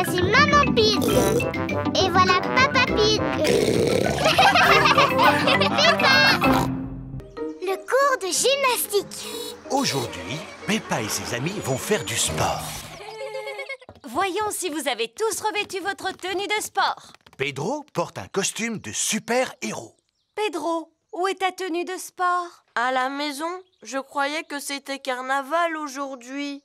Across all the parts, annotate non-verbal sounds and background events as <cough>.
Voici Maman Pig. Et voilà Papa Pig. <laughs> Peppa Le cours de gymnastique. Aujourd'hui, Peppa et ses amis vont faire du sport. Voyons si vous avez tous revêtu votre tenue de sport. Pedro porte un costume de super-héros. Pedro, où est ta tenue de sport? À la maison Je croyais que c'était carnaval aujourd'hui.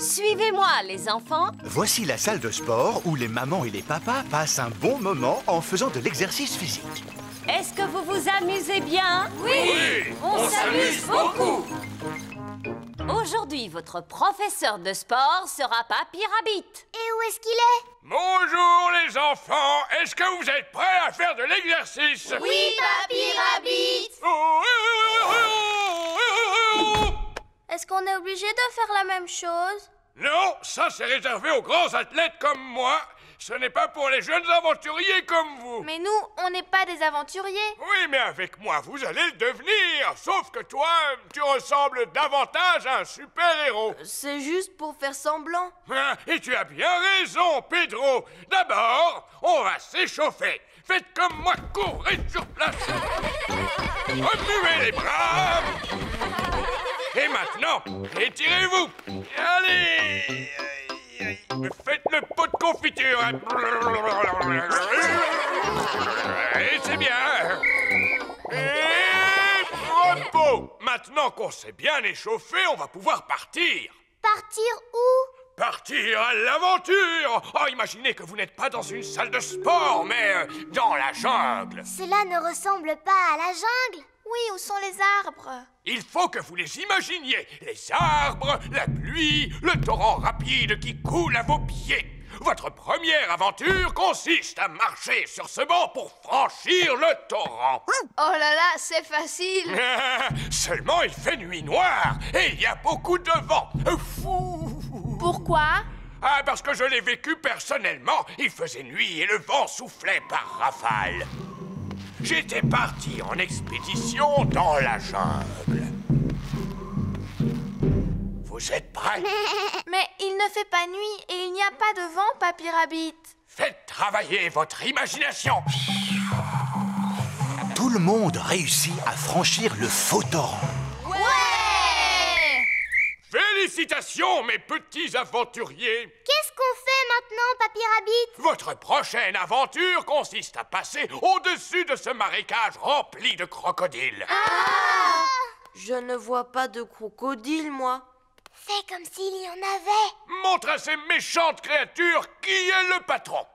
Suivez-moi, les enfants. Voici la salle de sport où les mamans et les papas passent un bon moment en faisant de l'exercice physique. Est-ce que vous vous amusez bien? Oui, on s'amuse beaucoup. Aujourd'hui, votre professeur de sport sera Papy Rabbit. Et où est-ce qu'il est? Bonjour les enfants, est-ce que vous êtes prêts à faire de l'exercice? Oui, Papy Rabbit Oh, oh, oh, oh, oh, oh. Est-ce qu'on est obligé de faire la même chose? Non, ça c'est réservé aux grands athlètes comme moi. Ce n'est pas pour les jeunes aventuriers comme vous. Mais nous, on n'est pas des aventuriers. Oui, mais avec moi, vous allez le devenir. Sauf que toi, tu ressembles davantage à un super-héros. C'est juste pour faire semblant. Hein, Et tu as bien raison, Pedro. D'abord, on va s'échauffer. Faites comme moi, courez sur place. <laughs> Remuez les bras. Et maintenant, étirez-vous. Allez. Faites le pot de confiture. Et c'est bien. Et repos. Maintenant qu'on s'est bien échauffé, on va pouvoir partir. Partir où? Partir à l'aventure Oh, imaginez que vous n'êtes pas dans une salle de sport, mais euh, dans la jungle Cela ne ressemble pas à la jungle. Oui, où sont les arbres? Il faut que vous les imaginiez. Les arbres, la pluie, le torrent rapide qui coule à vos pieds. Votre première aventure consiste à marcher sur ce banc pour franchir le torrent. Oh là là, c'est facile. <laughs> Seulement il fait nuit noire et il y a beaucoup de vent. Fou. Pourquoi? Ah, parce que je l'ai vécu personnellement. Il faisait nuit et le vent soufflait par rafale. J'étais parti en expédition dans la jungle. Vous êtes prêts? Mais il ne fait pas nuit et il n'y a pas de vent, Papy Rabbit. Faites travailler votre imagination. Tout le monde réussit à franchir le faux torrent. Ouais Félicitations, mes petits aventuriers. Qu'est-ce qu'on fait maintenant, Papy Rabbit? Votre prochaine aventure consiste à passer au-dessus de ce marécage rempli de crocodiles. Je ne vois pas de crocodile, moi. Fais comme s'il y en avait. Montre à ces méchantes créatures qui est le patron.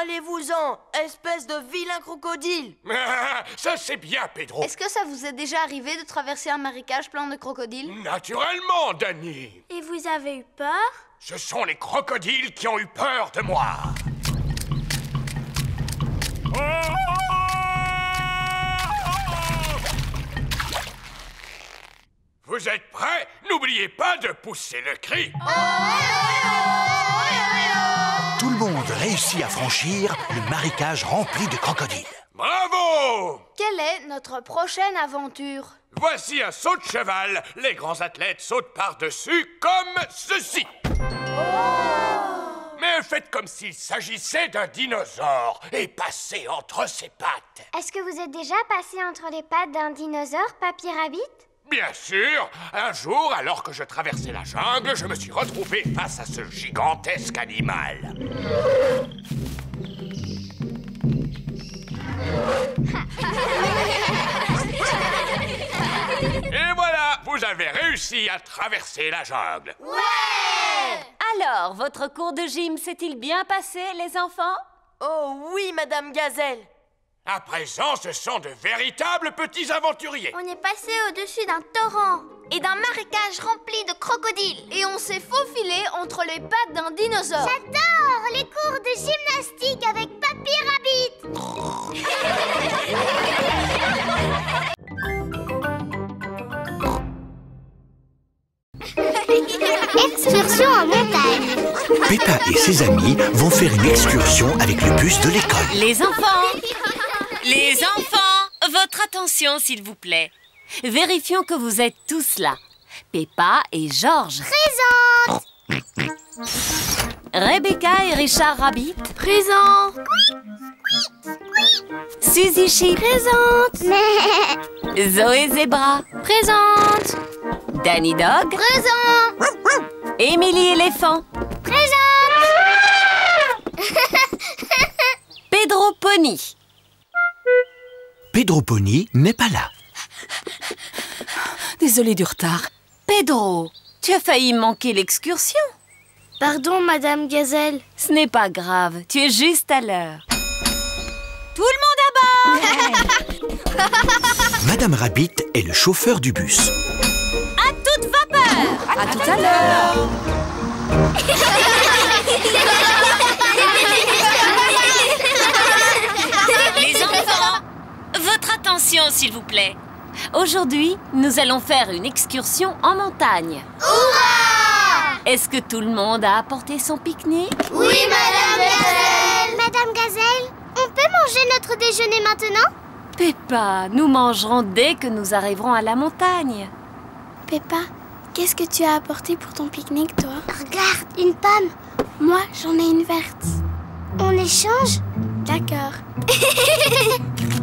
Allez-vous-en, espèce de vilain crocodile <laughs> Ça c'est bien, Pedro. Est-ce que ça vous est déjà arrivé de traverser un marécage plein de crocodiles? Naturellement, Danny. Et vous avez eu peur? Ce sont les crocodiles qui ont eu peur de moi. Vous êtes prêts? N'oubliez pas de pousser le cri. Le monde réussit à franchir le marécage rempli de crocodiles. Bravo Quelle est notre prochaine aventure? Voici un saut de cheval. Les grands athlètes sautent par-dessus comme ceci. Mais faites comme s'il s'agissait d'un dinosaure et passez entre ses pattes. Est-ce que vous êtes déjà passé entre les pattes d'un dinosaure, Papy Rabbit? Bien sûr, un jour, alors que je traversais la jungle, je me suis retrouvé face à ce gigantesque animal. Et voilà, vous avez réussi à traverser la jungle. Alors, votre cours de gym s'est-il bien passé, les enfants? Oh oui, Madame Gazelle À présent, ce sont de véritables petits aventuriers. On est passé au-dessus d'un torrent et d'un marécage rempli de crocodiles. Et on s'est faufilé entre les pattes d'un dinosaure. J'adore les cours de gymnastique avec Papy Rabbit. <laughs> Excursion en montagne. Peppa et ses amis vont faire une excursion avec le bus de l'école. Les enfants Les enfants Votre attention, s'il vous plaît. Vérifions que vous êtes tous là. Peppa et Georges. Présente. Rebecca et Richard Rabbit Présent. Suzy Sheep Présente. Zoé Zebra Présente. Danny Dog Présent. Émilie Éléphant Pedro Pony Pedro Pony n'est pas là. Désolé du retard. Pedro, tu as failli manquer l'excursion. Pardon, Madame Gazelle. Ce n'est pas grave, tu es juste à l'heure. Tout le monde à bord <laughs> Madame Rabbit est le chauffeur du bus. À toute vapeur À tout à l'heure <laughs> Les enfants, votre attention s'il vous plaît. Aujourd'hui, nous allons faire une excursion en montagne. Est-ce que tout le monde a apporté son pique-nique? Oui, Madame Gazelle Madame Gazelle, on peut manger notre déjeuner maintenant? Peppa, nous mangerons dès que nous arriverons à la montagne. Peppa, qu'est-ce que tu as apporté pour ton pique-nique, toi? Regarde, une pomme Moi, j'en ai une verte. On échange? D'accord. <laughs>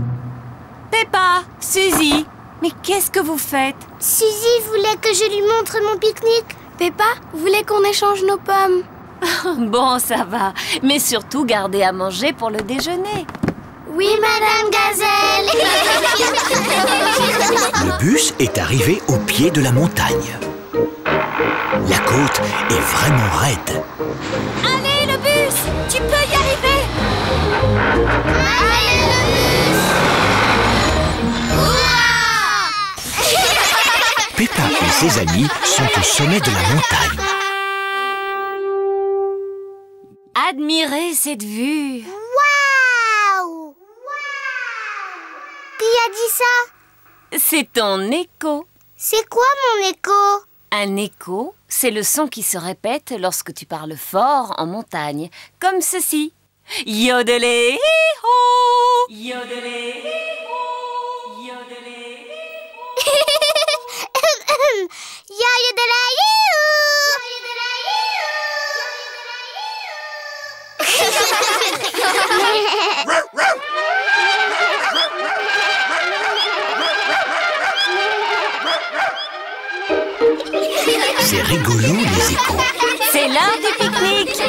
Peppa, Suzy, mais qu'est-ce que vous faites? Suzy voulait que je lui montre mon pique-nique Peppa voulait qu'on échange nos pommes? <laughs> Bon, ça va, mais surtout gardez à manger pour le déjeuner. Oui, Madame Gazelle. <laughs> Le bus est arrivé au pied de la montagne. La côte est vraiment raide. Allez, le bus Tu peux y arriver Peppa et ses amis sont au sommet de la montagne. Admirez cette vue Waouh Qui a dit ça? C'est ton écho. C'est quoi mon écho? Un écho, c'est le son qui se répète lorsque tu parles fort en montagne, comme ceci. Yodelé, hi-ho <laughs> C'est rigolo les échos. C'est l'heure du pique-nique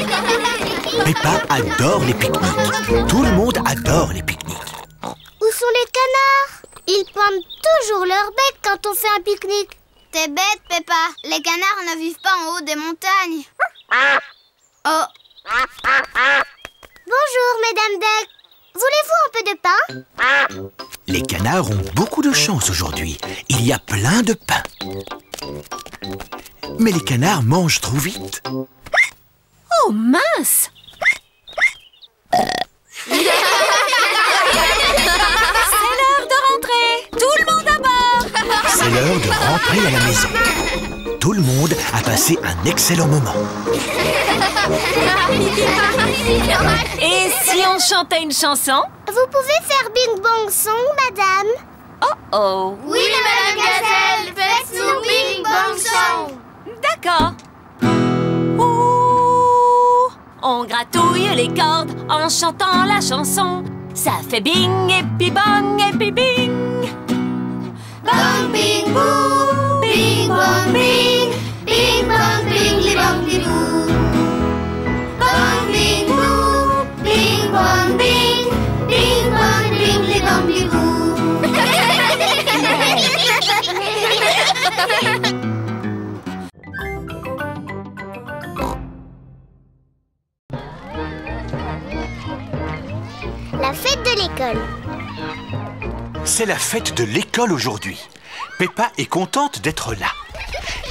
Peppa adore les pique-niques. Tout le monde adore les pique-niques. Où sont les canards? Ils pointent toujours leur bec quand on fait un pique-nique. T'es bête, Peppa. Les canards ne vivent pas en haut des montagnes. Oh, Bonjour, Mesdames Duck. Voulez-vous un peu de pain? Les canards ont beaucoup de chance aujourd'hui. Il y a plein de pain. Mais les canards mangent trop vite. Oh mince <laughs> C'est l'heure de rentrer à la maison. Tout le monde a passé un excellent moment. Et si on chantait une chanson? Vous pouvez faire Bing Bong Song, madame Oh oh oui, Madame Gazelle. Faites-nous Bing Bong Song. D'accord. Ouh, on gratouille les cordes en chantant la chanson. Ça fait bing et puis bang et puis bing. Bang, bing, boo. Bing, C'est la fête de l'école aujourd'hui. Peppa est contente d'être là.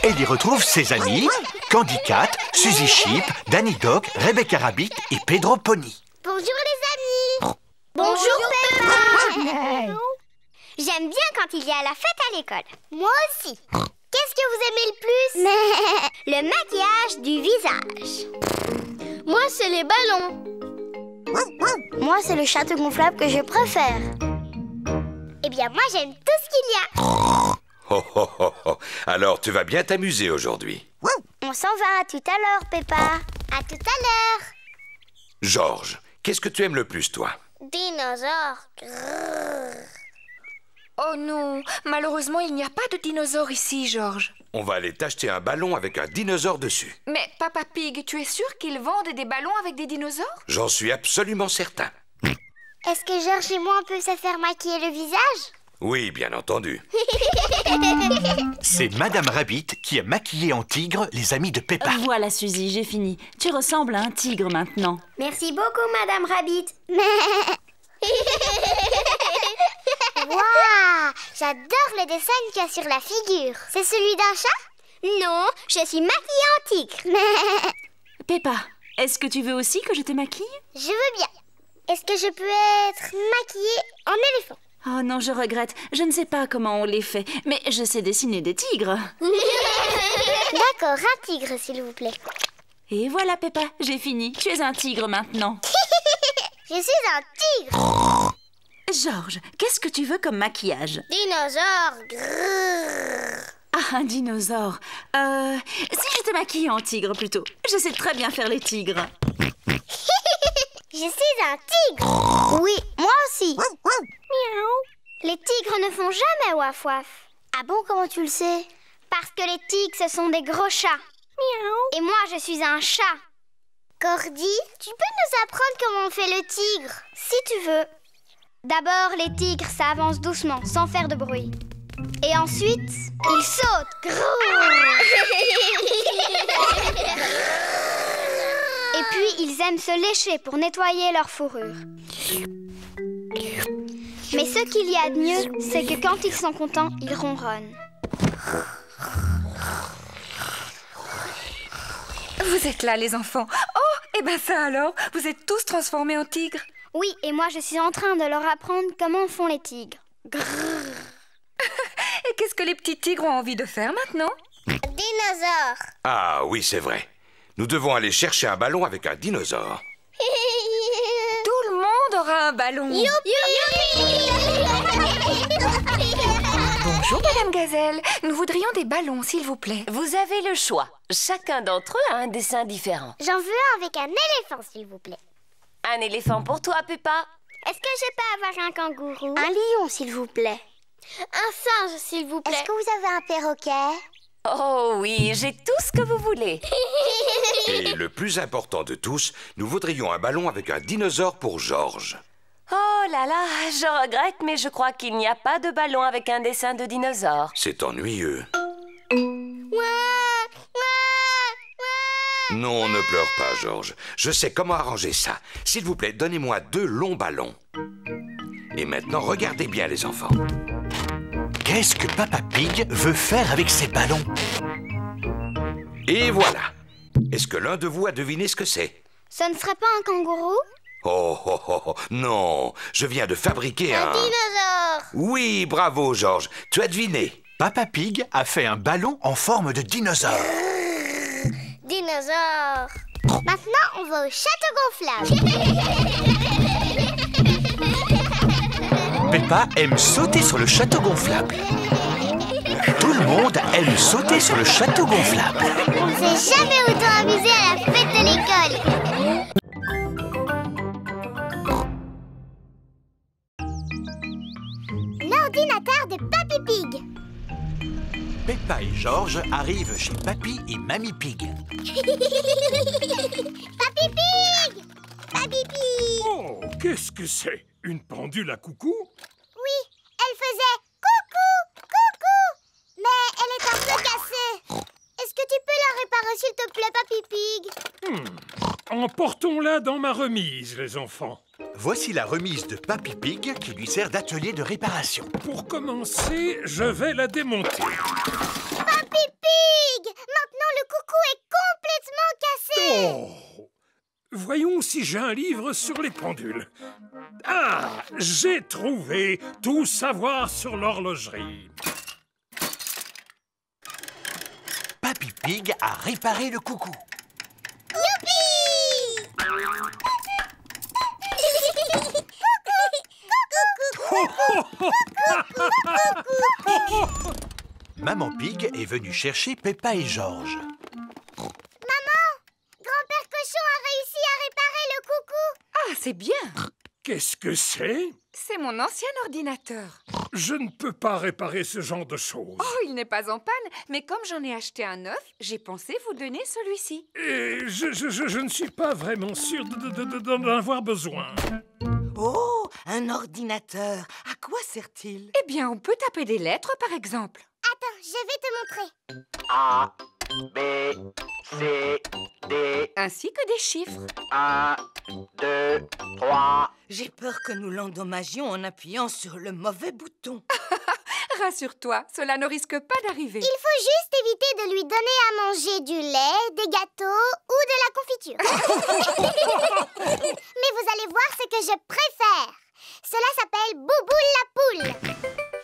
Elle y retrouve ses amis, Candy Cat, Suzy Sheep, Danny Dog, Rebecca Rabbit et Pedro Pony. Bonjour les amis Bonjour, Peppa <laughs> J'aime bien quand il y a la fête à l'école. Moi aussi. <laughs> Qu'est-ce que vous aimez le plus? <laughs> Le maquillage du visage. Moi, c'est les ballons. Moi, c'est le château gonflable que je préfère. Eh bien, moi, j'aime tout ce qu'il y a. <laughs> Oh, oh, oh, oh. Alors tu vas bien t'amuser aujourd'hui. On s'en va tout à l'heure, Peppa. À tout à l'heure. Georges, qu'est-ce que tu aimes le plus, toi? Dinosaure. Oh non, malheureusement, il n'y a pas de dinosaure ici, Georges. On va aller t'acheter un ballon avec un dinosaure dessus. Mais Papa Pig, tu es sûr qu'ils vendent des ballons avec des dinosaures? J'en suis absolument certain. Est-ce que Georges et moi on peut se faire maquiller le visage? Oui, bien entendu. <laughs> C'est Madame Rabbit qui a maquillé en tigre les amis de Peppa. Voilà, Suzy, j'ai fini. Tu ressembles à un tigre maintenant. Merci beaucoup, Madame Rabbit. <laughs> Waouh J'adore le dessin qu'il y a sur la figure. C'est celui d'un chat? Non, je suis maquillée en tigre. <laughs> Peppa, est-ce que tu veux aussi que je te maquille? Je veux bien. Est-ce que je peux être maquillée en éléphant? Oh non, je regrette. Je ne sais pas comment on les fait, mais je sais dessiner des tigres. <laughs> <laughs> D'accord, un tigre, s'il vous plaît. Et voilà, Peppa, j'ai fini. Tu es un tigre maintenant. <laughs> Je suis un tigre. Georges, qu'est-ce que tu veux comme maquillage? Dinosaure. Grrr. Ah, un dinosaure. Euh, si je te maquille en tigre plutôt. Je sais très bien faire les tigres. Je suis un tigre. Oui, moi aussi. Miaou. Les tigres ne font jamais waf waf. Ah bon, comment tu le sais? Parce que les tigres, ce sont des gros chats. Miaou. Et moi, je suis un chat. Cordy, tu peux nous apprendre comment on fait le tigre Si tu veux. D'abord, les tigres, ça avance doucement, sans faire de bruit. Et ensuite, ils sautent. <laughs> Et puis, ils aiment se lécher pour nettoyer leur fourrure. Mais ce qu'il y a de mieux, c'est que quand ils sont contents, ils ronronnent. Vous êtes là, les enfants. Oh, et ben ça alors, vous êtes tous transformés en tigres. Oui, et moi, je suis en train de leur apprendre comment font les tigres. <laughs> Et qu'est-ce que les petits tigres ont envie de faire maintenant? Dinosaure. Ah oui, c'est vrai. Nous devons aller chercher un ballon avec un dinosaure. <laughs> Tout le monde aura un ballon. <laughs> Bonjour, Madame Gazelle. Nous voudrions des ballons, s'il vous plaît. Vous avez le choix. Chacun d'entre eux a un dessin différent. J'en veux un avec un éléphant, s'il vous plaît. Un éléphant pour toi, Peppa. Est-ce que je peux avoir un kangourou? Un lion, s'il vous plaît. Un singe, s'il vous plaît. Est-ce que vous avez un perroquet? Oh oui, j'ai tout ce que vous voulez. <laughs> Et le plus important de tous, nous voudrions un ballon avec un dinosaure pour Georges. Oh là là, je regrette, mais je crois qu'il n'y a pas de ballon avec un dessin de dinosaure. C'est ennuyeux. Non, ne pleure pas, Georges. Je sais comment arranger ça. S'il vous plaît, donnez-moi deux longs ballons. Et maintenant, regardez bien, les enfants. Qu'est-ce que Papa Pig veut faire avec ses ballons Et voilà. Est-ce que l'un de vous a deviné ce que c'est Ce ne serait pas un kangourou Oh, oh, oh, oh, non. Je viens de fabriquer un... Un dinosaure Oui, bravo, Georges. Tu as deviné. Papa Pig a fait un ballon en forme de dinosaure. Dinosaure Maintenant, on va au château gonflable. <laughs> Peppa aime sauter sur le château gonflable. Tout le monde aime sauter sur le château gonflable. On ne s'est jamais autant amusé à la fête de l'école. L'ordinateur de Papy Pig. Peppa et Georges arrivent chez Papy et Mamie Pig. <laughs> Papy Pig Papy Pig Oh, qu'est-ce que c'est? Une pendule à coucou? Plaît, Papy Pig Emportons-la dans ma remise, les enfants. Voici la remise de Papy Pig qui lui sert d'atelier de réparation. Pour commencer, je vais la démonter. Papy Pig Maintenant le coucou est complètement cassé Oh Voyons si j'ai un livre sur les pendules. Ah J'ai trouvé tout savoir sur l'horlogerie. Papy Pig a réparé le coucou. Youpi Maman Pig est venue chercher Peppa et Georges. Maman, grand-père cochon a réussi à réparer le coucou. Ah, c'est bien. Qu'est-ce que c'est? C'est mon ancien ordinateur. Je ne peux pas réparer ce genre de choses. Oh, il n'est pas en panne, mais comme j'en ai acheté un neuf, j'ai pensé vous donner celui-ci. Et je, je- je- je ne suis pas vraiment sûr de- de- de- d'en avoir besoin. Oh, un ordinateur. À quoi sert-il? Eh bien, on peut taper des lettres, par exemple. Attends, je vais te montrer. A, B, C, D, Ainsi que des chiffres. 1, 2, 3. J'ai peur que nous l'endommagions en appuyant sur le mauvais bouton. <laughs> Rassure-toi, cela ne risque pas d'arriver. Il faut juste éviter de lui donner à manger du lait, des gâteaux ou de la confiture. <laughs> Mais vous allez voir ce que je préfère. Cela s'appelle Bouboule la poule.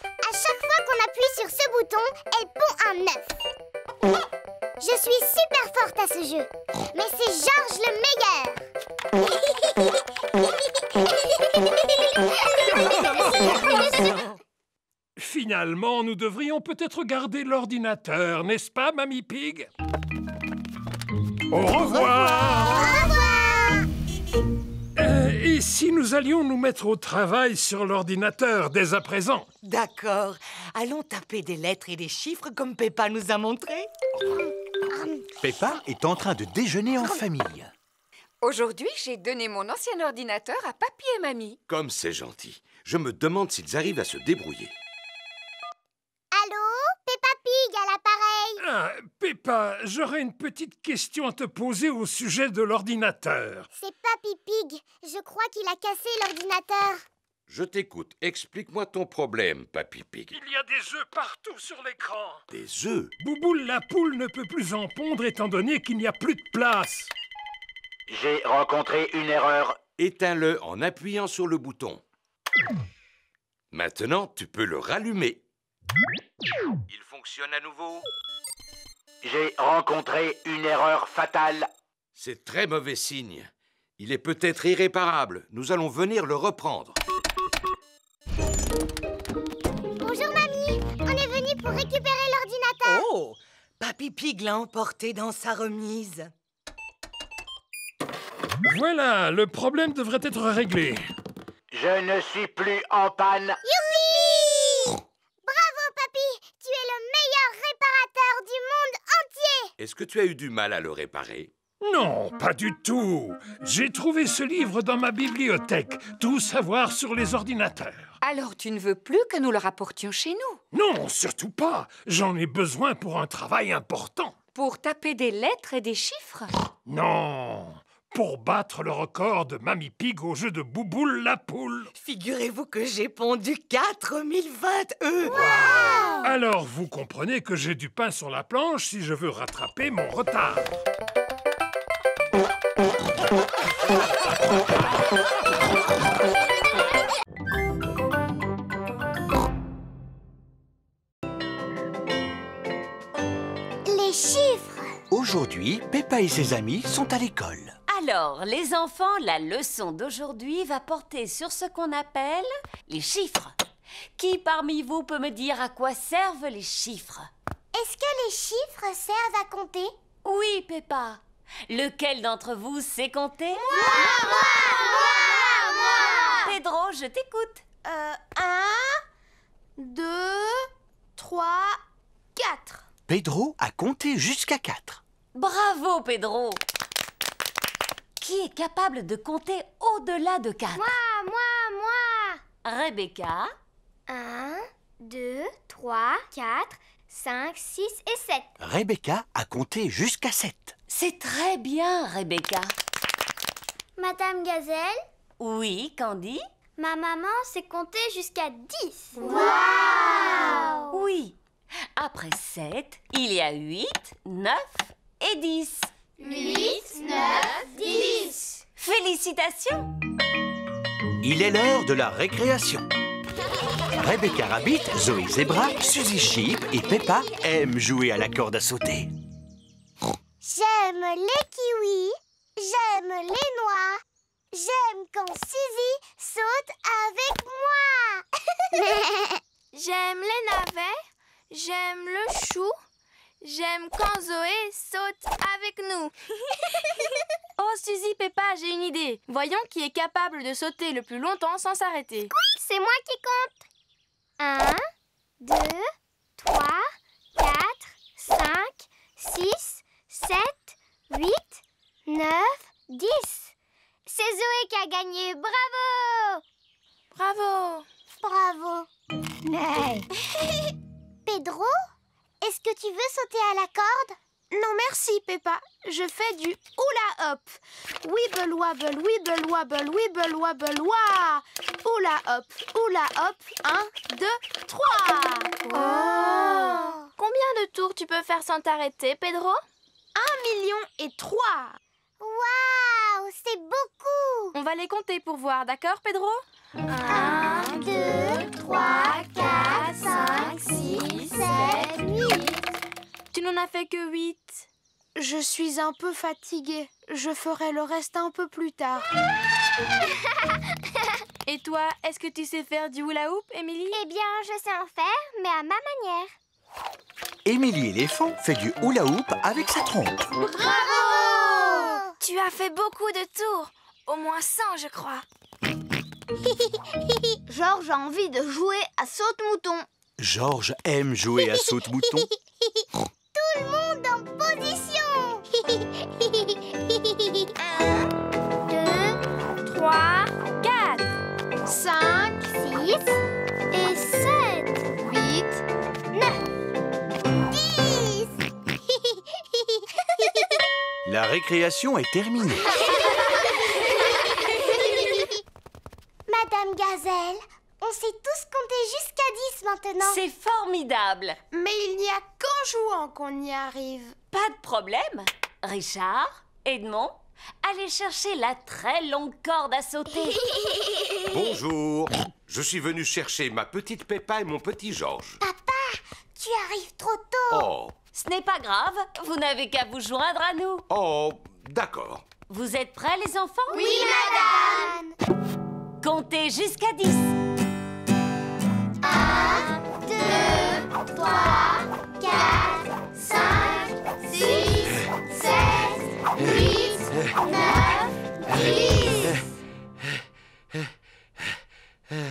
À chaque fois qu'on appuie sur ce bouton, elle pond un œuf. Je suis super forte à ce jeu. Mais c'est Georges le meilleur. Finalement, nous devrions peut-être garder l'ordinateur, n'est-ce pas, Mamie Pig? Au revoir Euh, Et si nous allions nous mettre au travail sur l'ordinateur dès à présent? D'accord. Allons taper des lettres et des chiffres comme Peppa nous a montré. Peppa est en train de déjeuner en famille. Aujourd'hui, j'ai donné mon ancien ordinateur à papy et mamie. Comme c'est gentil. Je me demande s'ils arrivent à se débrouiller. Allô? Peppa Pig à l'appareil. Ah, Peppa, j'aurais une petite question à te poser au sujet de l'ordinateur. C'est Papy Pig. Je crois qu'il a cassé l'ordinateur. Je t'écoute. Explique-moi ton problème, Papy Pig. Il y a des œufs partout sur l'écran. Des œufs? Bouboule la poule ne peut plus en pondre étant donné qu'il n'y a plus de place. J'ai rencontré une erreur. Éteins-le en appuyant sur le bouton. Maintenant, tu peux le rallumer. Il fonctionne à nouveau. J'ai rencontré une erreur fatale. C'est très mauvais signe. Il est peut-être irréparable. Nous allons venir le reprendre. Récupérer l'ordinateur. Oh Papy Pig l'a emporté dans sa remise. Voilà, le problème devrait être réglé. Je ne suis plus en panne. Youpi Bravo papy. Tu es le meilleur réparateur du monde entier. Est-ce que tu as eu du mal à le réparer? Non, pas du tout. J'ai trouvé ce livre dans ma bibliothèque. Tout savoir sur les ordinateurs. Alors, tu ne veux plus que nous le rapportions chez nous? Non, surtout pas. J'en ai besoin pour un travail important. Pour taper des lettres et des chiffres? Non, pour battre le record de Mamie Pig au jeu de Bouboule la poule. Figurez-vous que j'ai pondu 4020 œufs. Alors vous comprenez que j'ai du pain sur la planche si je veux rattraper mon retard. <laughs> Aujourd'hui, Peppa et ses amis sont à l'école. Alors, les enfants, la leçon d'aujourd'hui va porter sur ce qu'on appelle les chiffres. Qui parmi vous peut me dire à quoi servent les chiffres? Est-ce que les chiffres servent à compter? Oui, Peppa. Lequel d'entre vous sait compter? Moi, moi, Pedro, je t'écoute. Euh, un, deux, trois, quatre. Pedro a compté jusqu'à 4. Bravo, Pedro. Qui est capable de compter au-delà de 4 Moi, moi, moi. Rebecca 1, 2, 3, 4, 5, 6 et 7. Rebecca a compté jusqu'à 7. C'est très bien, Rebecca. Madame Gazelle, Oui, Candy? Ma maman sait compter jusqu'à 10. Oui. Après 7, il y a 8, 9 et 10. 8, 9, 10. Félicitations Il est l'heure de la récréation. Rebecca Rabbit, Zoé Zebra, Suzy Sheep et Peppa aiment jouer à la corde à sauter. J'aime les kiwis, j'aime les noix, j'aime quand Suzy saute avec moi. <laughs> <laughs> J'aime les navets, j'aime le chou, j'aime quand Zoé saute avec nous. <laughs> Oh, Suzy, Peppa, j'ai une idée. Voyons qui est capable de sauter le plus longtemps sans s'arrêter. C'est moi qui compte. 1, 2, 3, 4, 5, 6, 7, 8, 9, 10. C'est Zoé qui a gagné. Bravo Bravo Bravo. <laughs> Pedro, est-ce que tu veux sauter à la corde? Non, merci, Peppa. Je fais du hula hop. Wibble wabble, wibble wabble, wibble wabble, wa. Hula hop, hula hop. 1, 2, 3. Combien de tours tu peux faire sans t'arrêter, Pedro? Un million et trois. Waouh, c'est beaucoup On va les compter pour voir, d'accord, Pedro? 1, 2, 3, n'en as fait que 8. Je suis un peu fatiguée. Je ferai le reste un peu plus tard. <laughs> Et toi, est-ce que tu sais faire du hula hoop, Émilie? Eh bien, je sais en faire, mais à ma manière. Émilie éléphant fait du hula hoop avec sa trompe. Bravo Tu as fait beaucoup de tours. Au moins 100, je crois. <laughs> Georges a envie de jouer à saute-mouton. Georges aime jouer à saute-mouton. <laughs> Tout le monde en position 1, 2, 3, 4, 5, 6 et 7, 8, 9, 10 La récréation est terminée. <laughs> Madame Gazelle, on sait tous compter jusqu'à 10 maintenant. C'est formidable. Mais il n'y a qu'en jouant qu'on y arrive. Pas de problème. Richard, Edmond, allez chercher la très longue corde à sauter. <laughs> Bonjour. Je suis venu chercher ma petite Peppa et mon petit Georges. Papa, tu arrives trop tôt. Oh, Ce n'est pas grave, vous n'avez qu'à vous joindre à nous. oh, d'accord. Vous êtes prêts les enfants? Oui, madame. Comptez jusqu'à 10.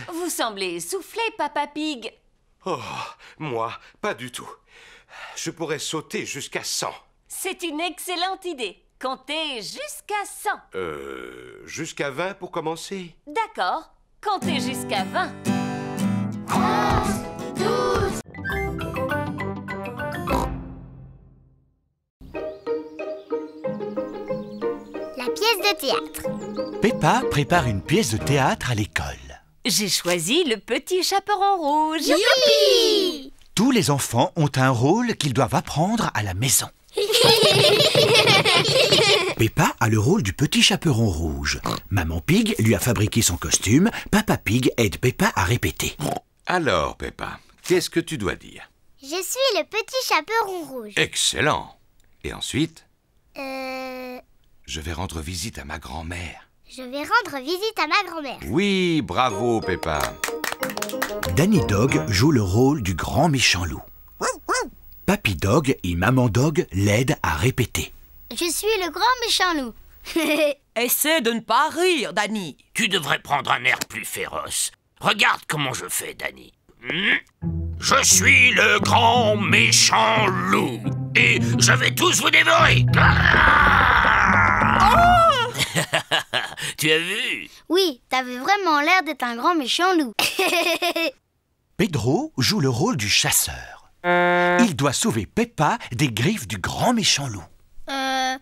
Vous semblez essoufflé, Papa Pig. Oh, moi, pas du tout. Je pourrais sauter jusqu'à 100. C'est une excellente idée. Comptez jusqu'à 100. Euh, jusqu'à 20 pour commencer? D'accord. Comptez jusqu'à 20. 12. La pièce de théâtre. Peppa prépare une pièce de théâtre à l'école. J'ai choisi le petit chaperon rouge. Youpi Tous les enfants ont un rôle qu'ils doivent apprendre à la maison. <laughs> Peppa a le rôle du petit chaperon rouge. Maman Pig lui a fabriqué son costume. Papa Pig aide Peppa à répéter. Alors, Peppa, qu'est-ce que tu dois dire Je suis le petit chaperon rouge. Excellent. Et ensuite, Euh. je vais rendre visite à ma grand-mère. Je vais rendre visite à ma grand-mère. Oui, bravo, Peppa. Danny Dog joue le rôle du grand méchant loup. Papy Dog et Maman Dog l'aident à répéter. Je suis le grand méchant loup. <laughs> Essaie de ne pas rire, Danny. Tu devrais prendre un air plus féroce. Regarde comment je fais, Danny. Je suis le grand méchant loup. Et je vais tous vous dévorer. <laughs> tu as vu? Oui, t'avais vraiment l'air d'être un grand méchant loup. <laughs> Pedro joue le rôle du chasseur. Il doit sauver Peppa des griffes du grand méchant loup. euh.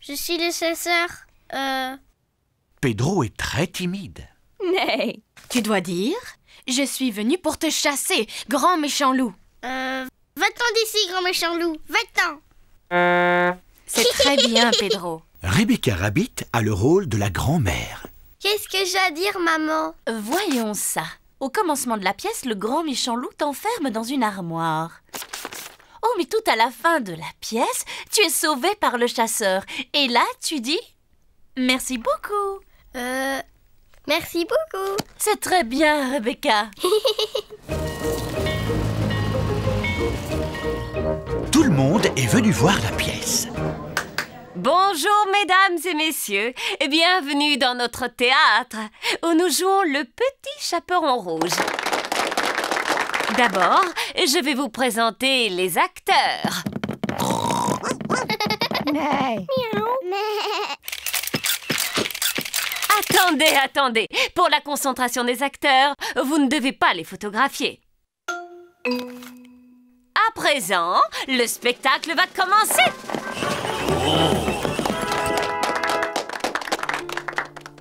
Je suis le chasseur. Euh. Pedro est très timide. Mais tu dois dire Je suis venu pour te chasser, grand méchant loup. Euh. Va-t'en d'ici, grand méchant loup. Va-t'en. C'est très bien, <laughs> Pedro. Rebecca Rabbit a le rôle de la grand-mère. Qu'est-ce que j'ai à dire, maman? Voyons ça. Au commencement de la pièce, le grand méchant loup t'enferme dans une armoire. Oh, mais tout à la fin de la pièce, tu es sauvé par le chasseur. Et là, tu dis Merci beaucoup. Euh. Merci beaucoup. C'est très bien, Rebecca. Tout le monde est venu voir la pièce. Bonjour mesdames et messieurs, et bienvenue dans notre théâtre où nous jouons le petit chaperon rouge. D'abord, je vais vous présenter les acteurs. <laughs> Attendez, attendez. Pour la concentration des acteurs, vous ne devez pas les photographier. À présent, le spectacle va commencer.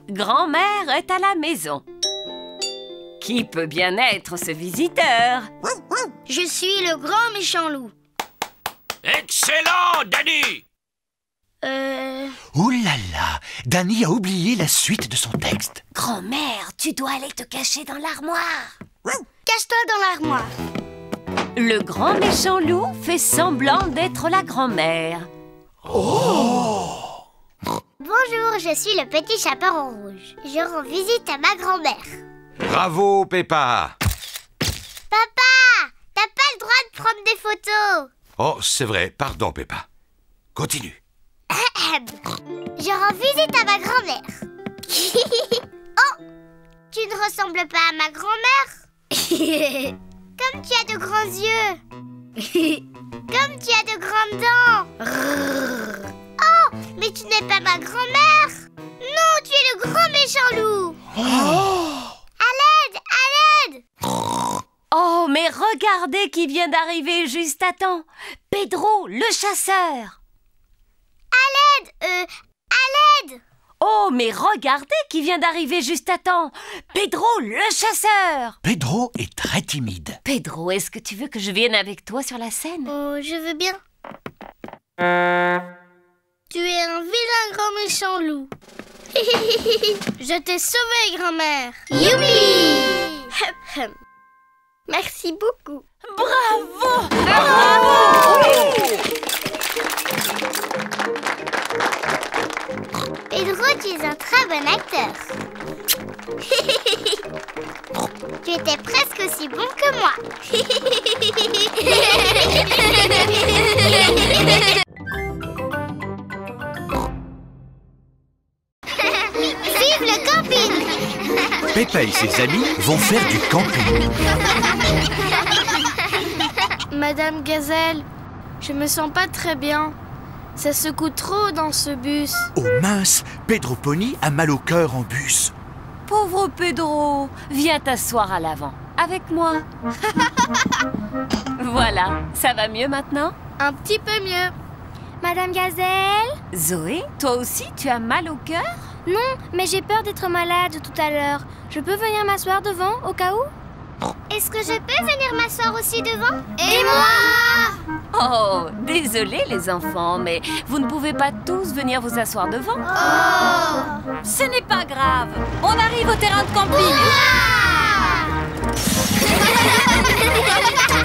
Grand-mère est à la maison. Qui peut bien être ce visiteur? Je suis le grand méchant loup. Excellent, Danny Euh... Ouh là là Danny a oublié la suite de son texte. Grand-mère, tu dois aller te cacher dans l'armoire. Cache-toi dans l'armoire. Le grand méchant loup fait semblant d'être la grand-mère. Bonjour, je suis le petit chaperon rouge. Je rends visite à ma grand-mère. Bravo, Peppa Papa, t'as pas le droit de prendre des photos. Oh, c'est vrai, pardon, Peppa. Continue. Je rends visite à ma grand-mère. <laughs> oh, tu ne ressembles pas à ma grand-mère <laughs> Comme tu as de grands yeux. Comme tu as de grandes dents. <laughs> oh, mais tu n'es pas ma grand-mère. Non, tu es le grand méchant loup. À l'aide, à l'aide. Oh, mais regardez qui vient d'arriver juste à temps. Pedro, le chasseur. À l'aide, euh, à l'aide. Oh, mais regardez qui vient d'arriver juste à temps. Pedro, le chasseur. Pedro est très timide. Pedro, est-ce que tu veux que je vienne avec toi sur la scène? Oh, je veux bien. Tu es un vilain grand méchant loup. <laughs> je t'ai sauvé, grand-mère. Youpi. Merci beaucoup. Bravo acteur. <laughs> tu étais presque aussi bon que moi. <laughs> Vive le camping Peppa et ses amis vont faire du camping. <laughs> Madame Gazelle, je me sens pas très bien. Ça secoue trop dans ce bus. Oh mince, Pedro Pony a mal au cœur en bus. Pauvre Pedro, viens t'asseoir à l'avant, avec moi. <laughs> voilà, ça va mieux maintenant? Un petit peu mieux. Madame Gazelle? Zoé, toi aussi, tu as mal au cœur? Non, mais j'ai peur d'être malade tout à l'heure. Je peux venir m'asseoir devant au cas où? Est-ce que je peux venir m'asseoir aussi devant Et moi Oh, désolé les enfants, mais vous ne pouvez pas tous venir vous asseoir devant. Ce n'est pas grave, on arrive au terrain de camping.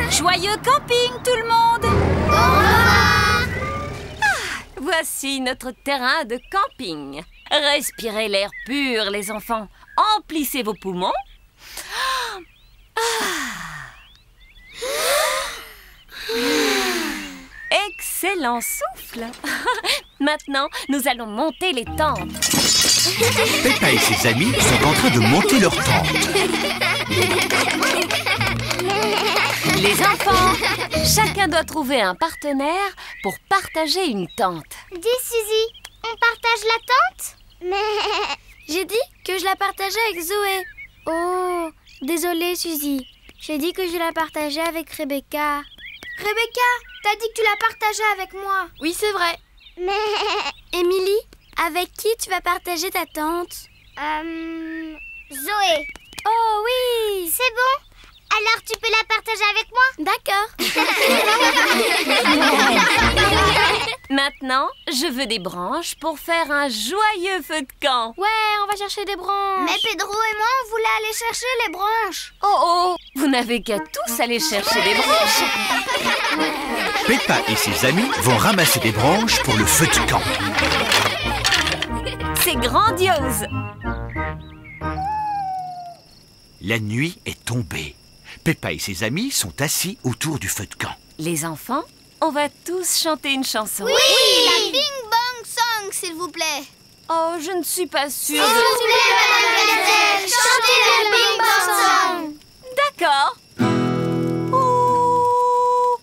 <laughs> Joyeux camping tout le monde Ah, Voici notre terrain de camping. Respirez l'air pur les enfants. Emplissez vos poumons. Excellent souffle <laughs> Maintenant, nous allons monter les tentes. Peppa et ses amis sont en train de monter leur tente. Les enfants, chacun doit trouver un partenaire pour partager une tente. Dis Suzy, on partage la tente? Mais <laughs> j'ai dit que je la partageais avec Zoé. Oh, désolée Suzy. J'ai dit que je la partageais avec Rebecca. Rebecca, t'as dit que tu la partageais avec moi. Oui, c'est vrai. Mais <laughs> Émilie, avec qui tu vas partager ta tente Euh Zoé. Oh oui. C'est bon? Alors tu peux la partager avec moi? D'accord. <laughs> Maintenant, je veux des branches pour faire un joyeux feu de camp. Ouais, on va chercher des branches. Mais Pedro et moi, on voulait aller chercher les branches. Oh oh, vous n'avez qu'à tous aller chercher des branches. Peppa et ses amis vont ramasser des branches pour le feu de camp. C'est grandiose. La nuit est tombée. Peppa et ses amis sont assis autour du feu de camp. Les enfants, on va tous chanter une chanson. Oui, la Bing Bang Song. s'il vous plaît. Oh, je ne suis pas sûre. S'il vous plaît, Madame Gazelle, chantez le Bing Bang Song. D'accord. Ouh.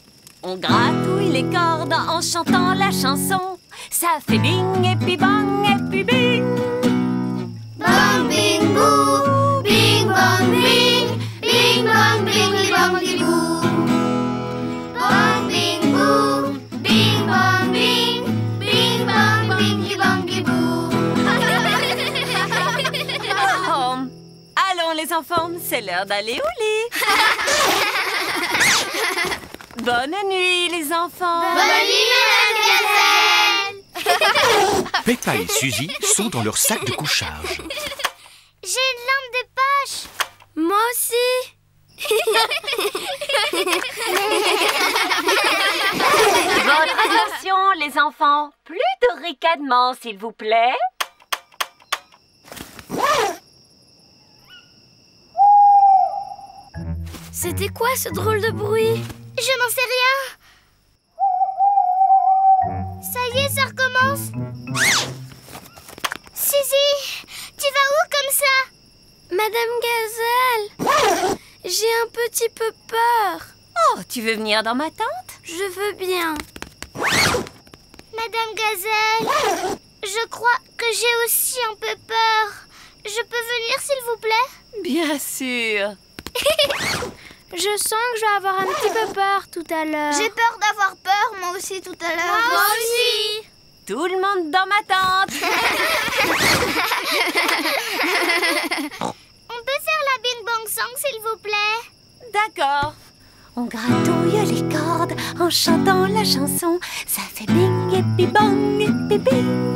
On gratouille les cordes en chantant la chanson. Ça fait bing et puis bang et puis bing. C'est l'heure d'aller au lit. <laughs> Bonne nuit les enfants. Bonne nuit, Madame Gazelle. <laughs> Peppa et Suzy sont dans leur sac de couchage. J'ai une lampe de poche. Moi aussi. <laughs> Votre attention les enfants, plus de ricanement s'il vous plaît. C'était quoi ce drôle de bruit Je n'en sais rien. Ça y est, ça recommence. Suzy, tu vas où comme ça? Madame Gazelle, j'ai un petit peu peur. Oh, tu veux venir dans ma tente? Je veux bien. Madame Gazelle, je crois que j'ai aussi un peu peur. Je peux venir, s'il vous plaît? Bien sûr. <laughs> Je sens que je vais avoir un petit peu peur tout à l'heure. J'ai peur d'avoir peur, moi aussi, tout à l'heure. Moi aussi. Tout le monde dans ma tente. <laughs> On peut faire la Bing Bang Song, s'il vous plaît? D'accord. On gratouille les cordes en chantant la chanson. Ça fait bing et puis bang et puis bing.